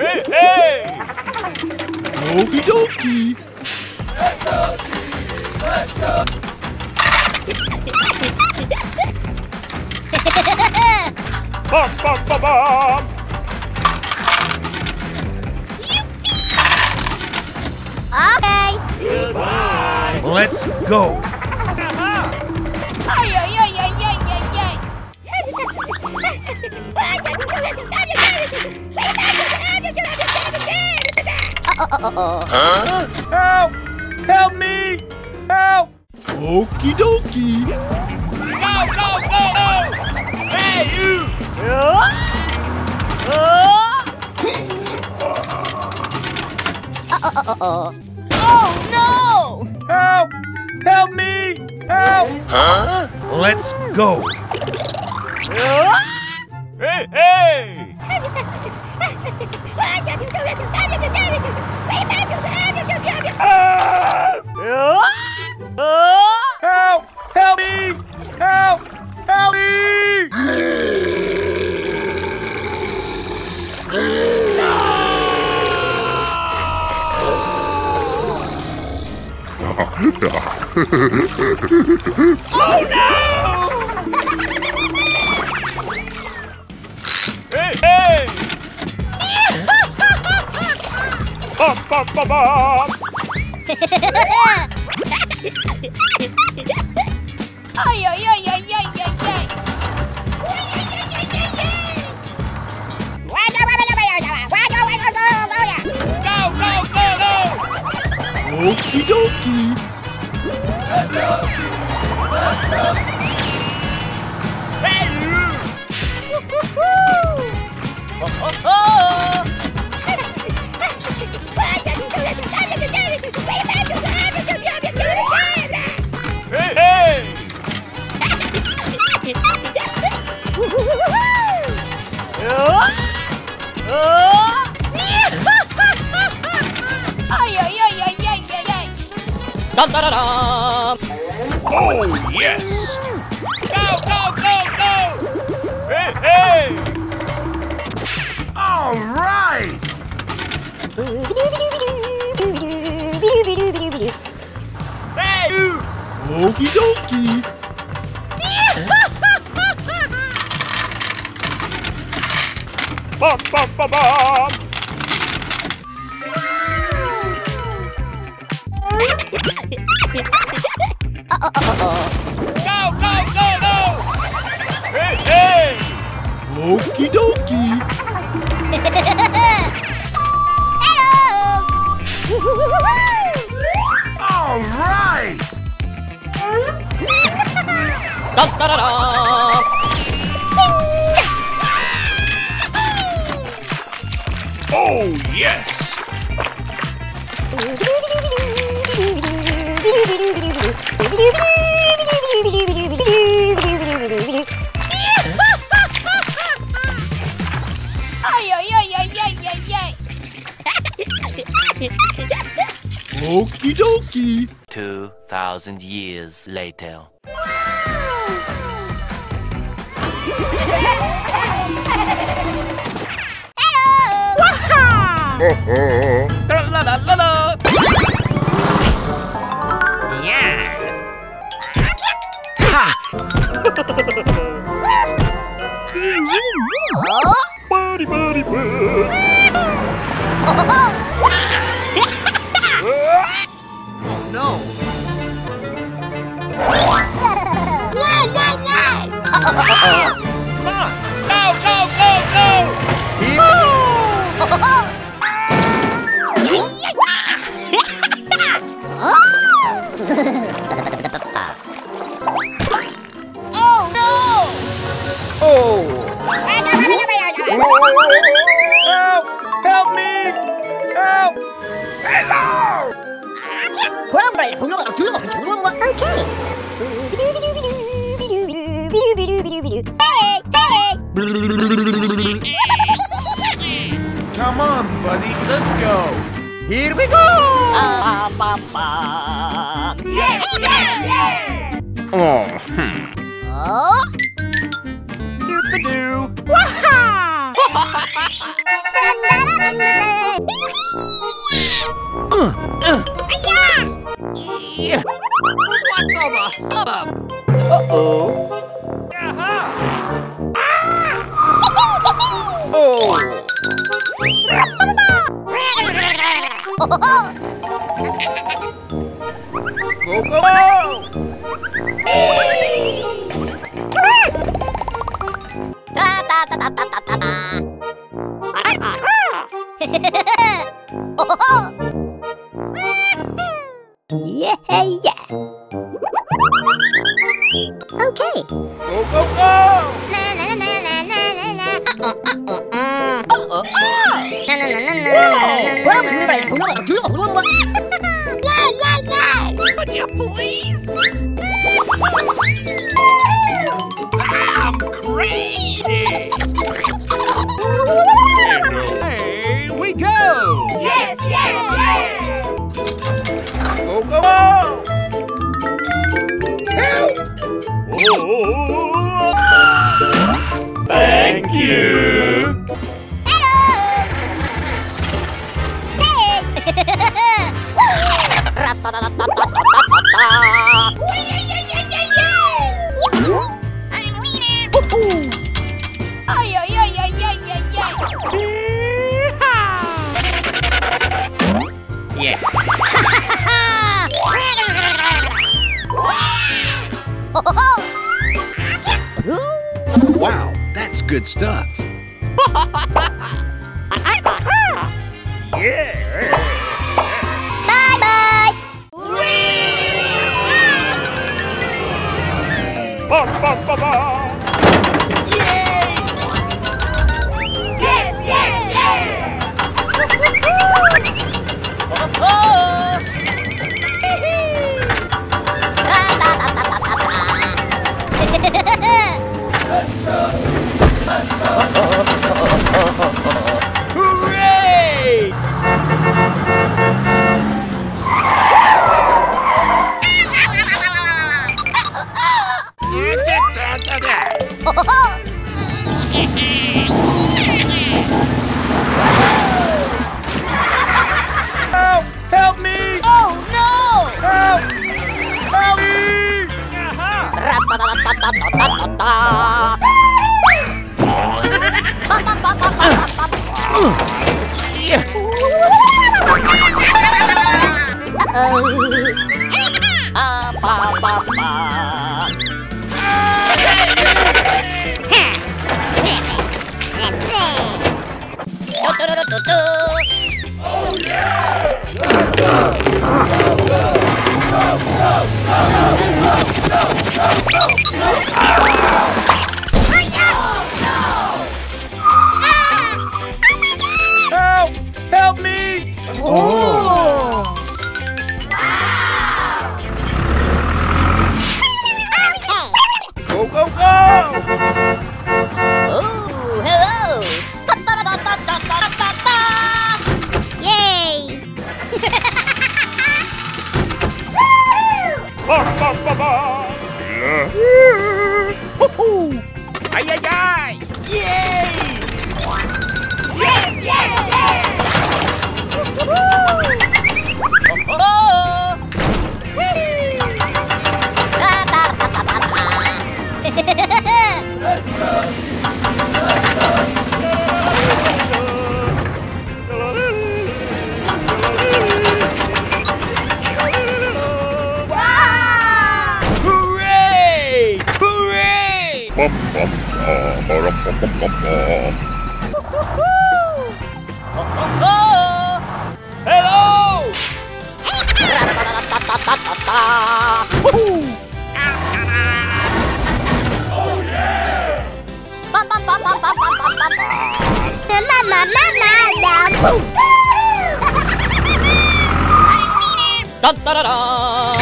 Hey, hey! Okie dokie. Bum, bum, bum, bum! Okay. Let's go. Ay, ay, ay, ay, ay, ay, ay. Help! Help me! Help! Okie dokie. Go, go, go, go! Hey, you! Oh Oh, no! Help! Help me! Help! Huh? Let's go. Hey, hey! Hey, hey! Bum, bum, bum, bum! Ay, ay, ay, ay, ay! Okie dokie. Hey, you! Oh, hey, oh, oh. Bum, bum, bum, bum! Go, go, go, go! Hey, hey! Okie dokie. All right! Oh, Ay, ay, ay, ay, ay, ay, ay. Okie dokie. 2,000 years later. 어? 빠리빠리빠. Come on, buddy, let's go. Here we go. Yes, yes, yes! Oh, hmm. Oh! Doop-a-doo! Yeah. What's all the hubbub? Uh-huh. Uh-huh. Ah! Oh. Go, 哦哦哦哦。Yeah. Help! Help me! Oh no! Help! Help me! Help! 따따라라.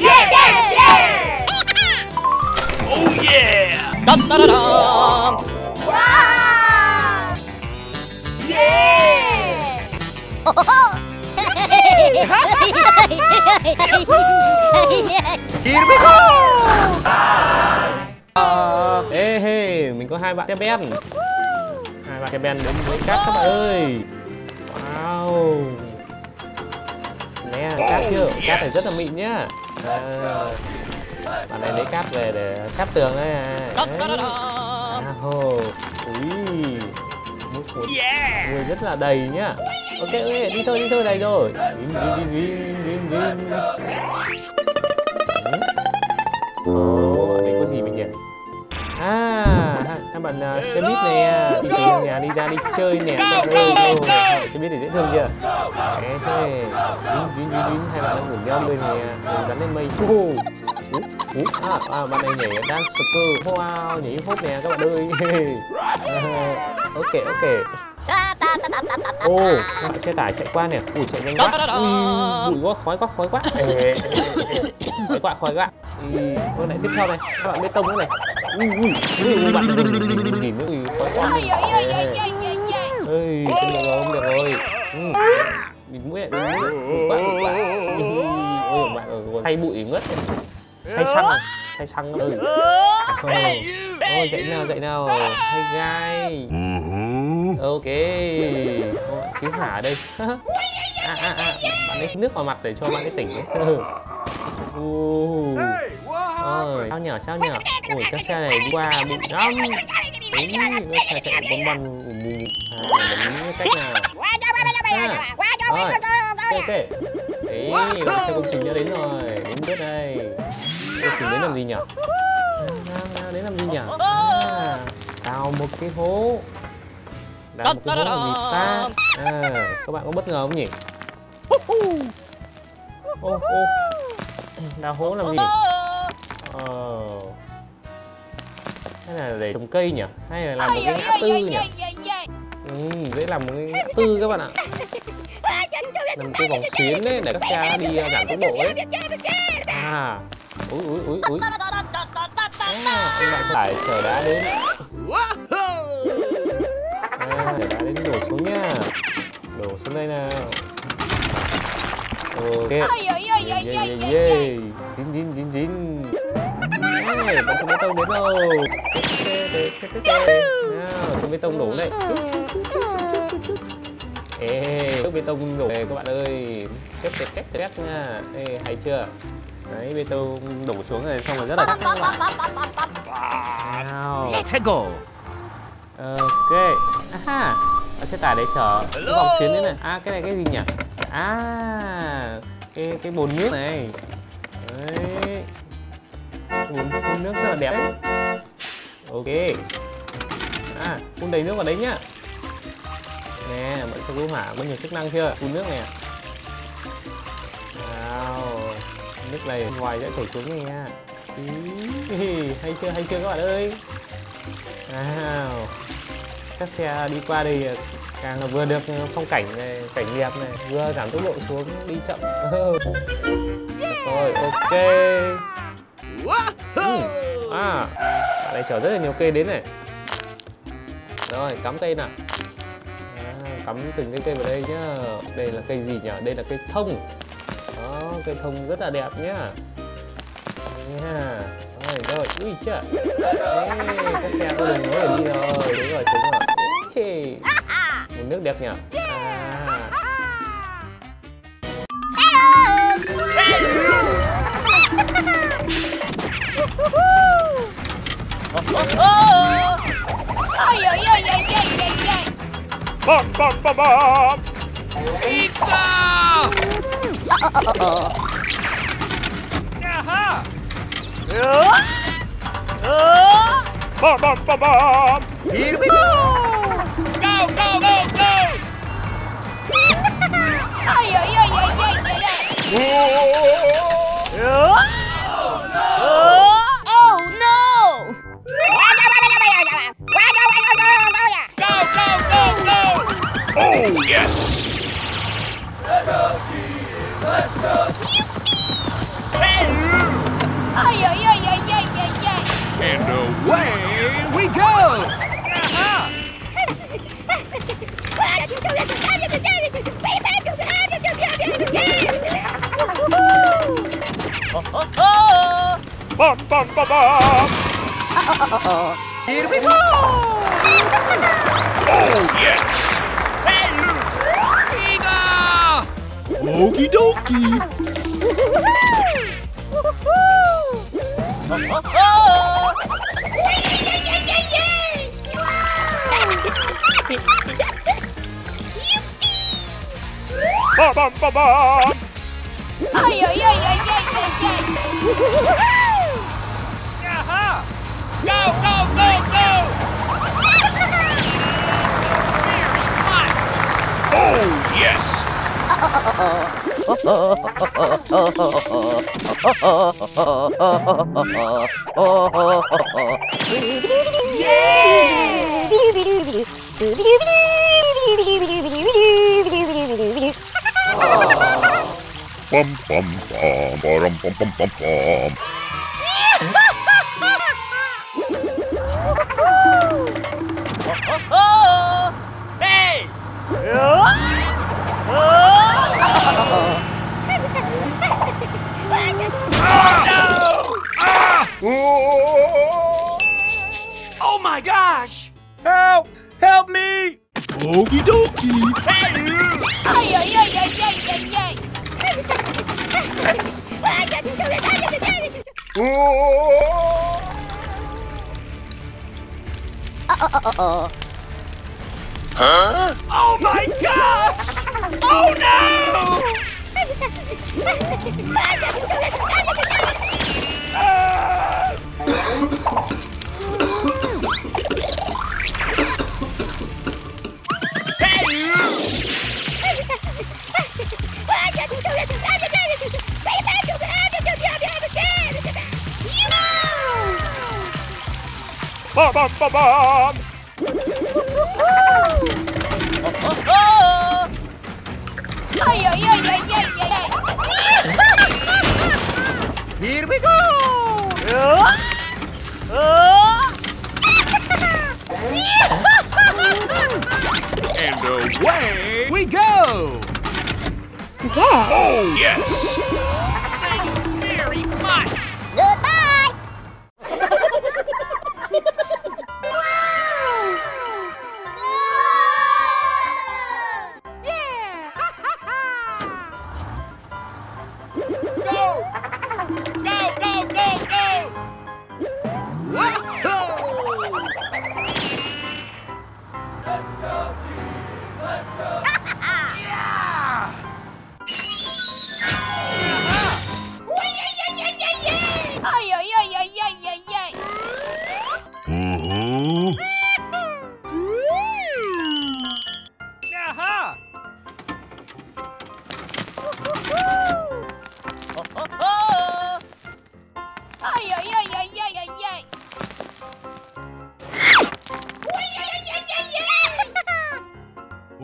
예, 예, 예. 따라라. Here we go! Ê hê, mình có hai bạn tép ben Hai bạn tép ben đến với cát các bạn ơi. Wow. Nè, cát chưa? Cát này rất là mịn nhá. À, Bạn này lấy cát về để cát tường Đấy. Wow Ui một người rất là đầy nhá Ok, ok, đi thôi, đi thôi, đầy rồi. Ồ, đây có gì mình nhỉ? À, hai, bạn uh, xe buýt nè Đi từ nhà đi ra đi chơi nè. Xe buýt này dễ thương chưa? Thế thế. Vin, vin, vin, vin, hai bạn đang ngủ nhau bên nè Mình lên mây. Ú, ú, à, à, bạn này nhảy đang super Wow, nhảy hop nè các bạn ơi. À, Ok, ok Ô, oh, xe tải chạy qua nè. Ui, chạy nhanh quá. Ui, bụi quá, khói quá, khói quá. Khói quá, khói quá. Ui, con lại tiếp theo này. Các bạn bê tông nữa này. Ui, ui, ui, ui, bạn nhìn, nữa, ui, khói quá. Ê, không được rồi, không được rồi. Ừ. Bịt mũi lại, Bụi quá, quá. Ui, Ôi, bạn ơi, thay bụi ngất. Thay xăng à? Thay xăng ơi Ôi, ôi, dậy nào, dậy nào. Hay gai Ok. Cứu hỏa ở đây. À, à, à Bạn ấy nước vào mặt để cho bạn ấy tỉnh ấy. Uh. Ôi, sao nhở, sao nhở? Ui, các xe này qua bụi lắm. Đấy, nó chạy chạy bong ù mù À, nghĩ cách nào? À, rồi, ok, Đấy, xe công trình đã đến rồi. Đến bước đây. Công trình đến làm gì nhở? Nào, nào, đến làm gì nhở? À, đào một cái hố Đào một cái làm gì ta? À, các bạn có bất ngờ không nhỉ? Ô, ô. Đào hố làm gì? Ờ. Hay là để trồng cây nhỉ? Hay là làm một cái ngã tư nhỉ? Ừ, dễ làm một cái ngã tư các bạn ạ. Làm cái vòng xuyến đấy để các xe đi uh, giảm tốc độ ấy. À. Úi úi úi úi. À, anh bạn sẽ tải chở đá đến Chở đá đến đổ xuống nha Đổ xuống đây nào Ok Yeah, yeah, yeah. Dính, dính, dính, dính. Hey, bắn bê tông đến tê. Nào, cho bê tông đổ đây. Ê, bê tông đổ này các bạn ơi. Chết, chết, chết, chết nha. Ê, hay chưa? Đấy, bê tông đổ xuống rồi xong rồi rất là chắc các bạn. Nào. Let's go! Ok. À, ở xe tải đấy chở cái vòng xuyến đấy này. À, cái này cái gì nhỉ? À, cái cái bồn nước này. Đấy. Bồn, bồn nước rất là đẹp đấy. Ok. À, phun đầy nước vào đấy nhá. Nè, bạn sẽ cứu hỏa có nhiều chức năng chưa? Phun nước nè. Wow. Nước này ngoài sẽ chảy xuống nha. Ý, hay chưa, hay chưa các bạn ơi? Wow. Các xe đi qua đây ờ, càng là vừa được ờ, phong cảnh này, cảnh đẹp này, vừa giảm tốc độ xuống đi chậm. Rồi, ok. Ừ. À, bạn này chở rất là nhiều cây đến này. Rồi, cắm cây nào. À, cắm từng cái cây vào đây nhá. Đây là cây gì nhỉ? Đây là cây thông. Đó, cây thông rất là đẹp nhá. yeah. Rồi, rồi, ui chưa. Ê, các xe có đừng nói đi rồi. Đúng rồi, đúng rồi. Ê, một nước đẹp nhỉ? À. Ôi ôi ôi ôi ôi ôi ôi. Pizza! Aha! Here we! Go, 오! Bum, bum, bum, bum. Here we go! Oh, yes! Peter! Okie dokie. Bum, bum, bum, bum. Ay, ay, ay, ay, ay, ay, ay. Bum, bum, bum, bum, bum, bum, bum, bum. Oh! My gosh! Help! Help me! Okie dokie. Ay, ay, ay, ay, ay, ay, ay. Oh! Huh? Oh my gosh! Oh no! Bum, bum, bum, bum. Ay, ay, ay, ay, ay, ay, ay. Here we go! And away we go! Oh, yes!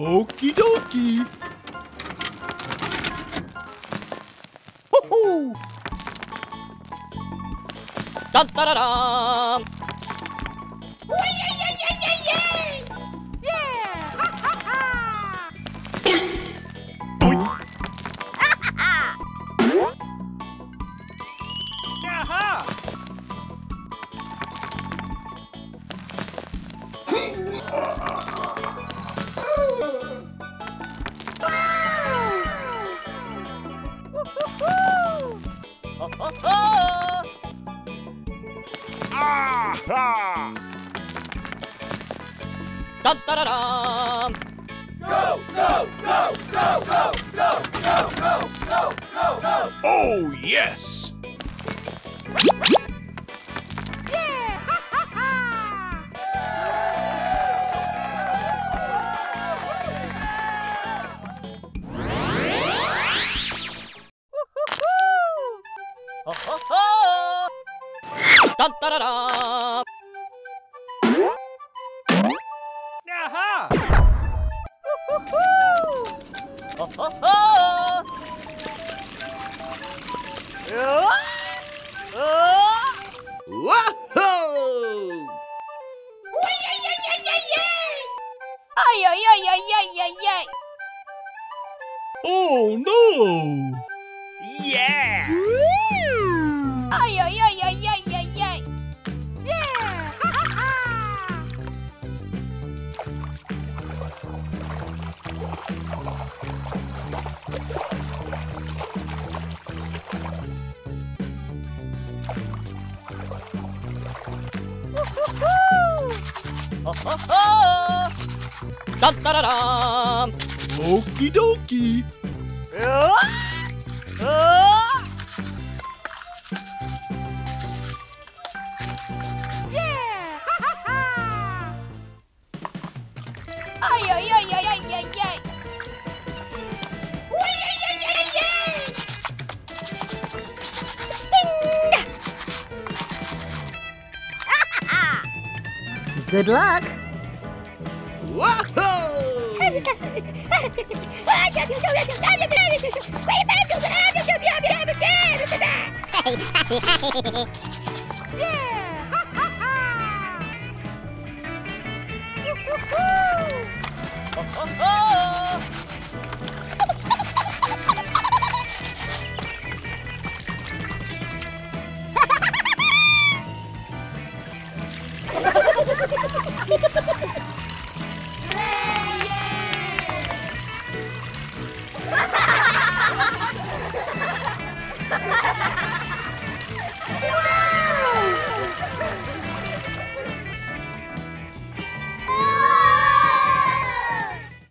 Okie dokie. Woohoo! Dun, dun, dun, dun. Aha! Dun, dun, dun, dun. Oh, yes! Oh, no! Dun, da, da, dum. Okie dokie. Ay, Good luck. Whoa!